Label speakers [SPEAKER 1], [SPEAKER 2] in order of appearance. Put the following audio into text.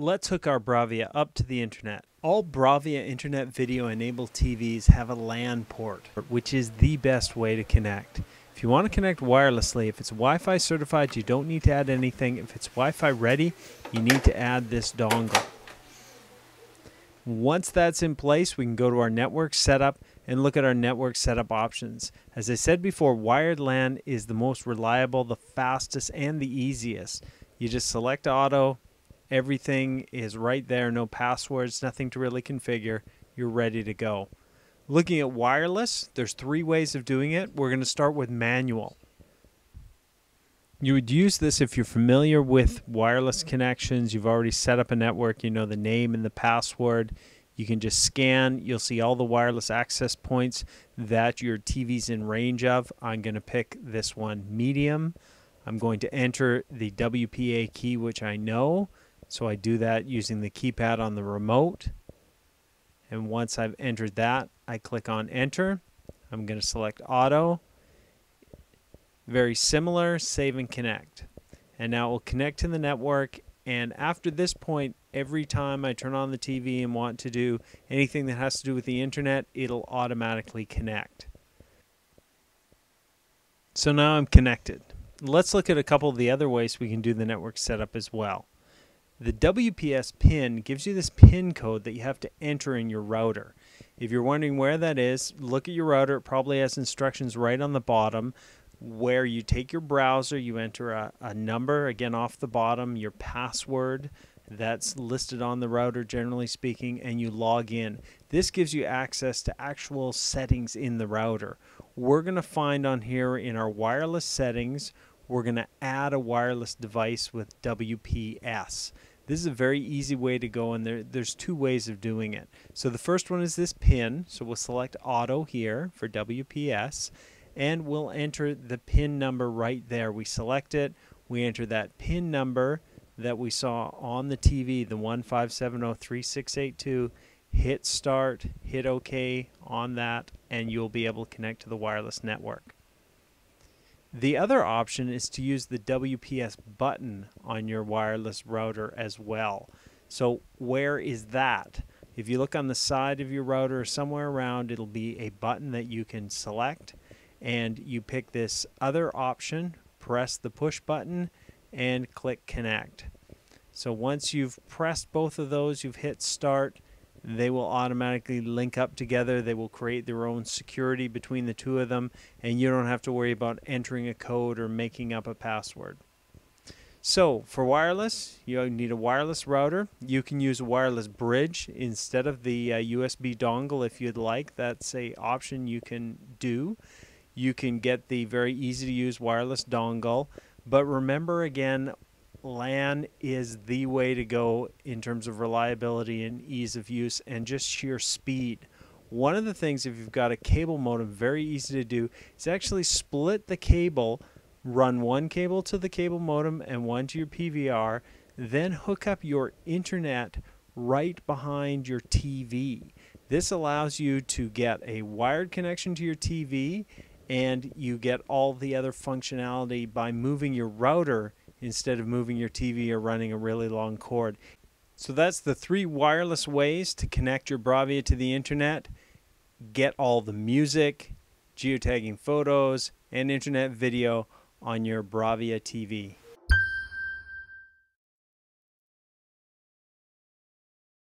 [SPEAKER 1] Let's hook our Bravia up to the internet. All Bravia internet video enabled TVs have a LAN port, which is the best way to connect. If you want to connect wirelessly, if it's Wi-Fi certified, you don't need to add anything. If it's Wi-Fi ready, you need to add this dongle. Once that's in place, we can go to our network setup and look at our network setup options. As I said before, wired LAN is the most reliable, the fastest, and the easiest. You just select auto, everything is right there, no passwords, nothing to really configure. You're ready to go. Looking at wireless, there's three ways of doing it. We're going to start with manual. You would use this if you're familiar with wireless connections. You've already set up a network, you know the name and the password. You can just scan, you'll see all the wireless access points that your TV's in range of. I'm going to pick this one, medium. I'm going to enter the WPA key, which I know. So I do that using the keypad on the remote. And once I've entered that, I click on enter. I'm going to select auto very similar, save and connect. And now it will connect to the network. And after this point, every time I turn on the TV and want to do anything that has to do with the internet, it'll automatically connect. So now I'm connected. Let's look at a couple of the other ways we can do the network setup as well. The WPS pin gives you this pin code that you have to enter in your router. If you're wondering where that is, look at your router. It probably has instructions right on the bottom where you take your browser, you enter a, a number, again off the bottom, your password that's listed on the router, generally speaking, and you log in. This gives you access to actual settings in the router. We're going to find on here in our wireless settings, we're going to add a wireless device with WPS. This is a very easy way to go, and there, there's two ways of doing it. So the first one is this pin. So we'll select auto here for WPS and we'll enter the pin number right there. We select it, we enter that pin number that we saw on the TV, the 15703682, hit start, hit OK on that, and you'll be able to connect to the wireless network. The other option is to use the WPS button on your wireless router as well. So where is that? If you look on the side of your router somewhere around, it'll be a button that you can select and you pick this other option, press the push button, and click connect. So once you've pressed both of those, you've hit start, they will automatically link up together. They will create their own security between the two of them, and you don't have to worry about entering a code or making up a password. So for wireless, you need a wireless router. You can use a wireless bridge instead of the uh, USB dongle if you'd like. That's a option you can do you can get the very easy to use wireless dongle. But remember again, LAN is the way to go in terms of reliability and ease of use and just sheer speed. One of the things, if you've got a cable modem, very easy to do, is actually split the cable, run one cable to the cable modem and one to your PVR, then hook up your internet right behind your TV. This allows you to get a wired connection to your TV and you get all the other functionality by moving your router instead of moving your TV or running a really long cord. So that's the three wireless ways to connect your Bravia to the internet. Get all the music, geotagging photos, and internet video on your Bravia TV.